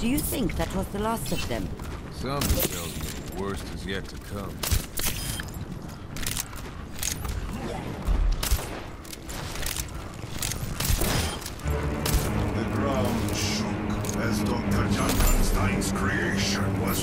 Do you think that was the last of them? Something tells me the worst is yet to come. The ground shook as Dr. Junkenstein's creation was.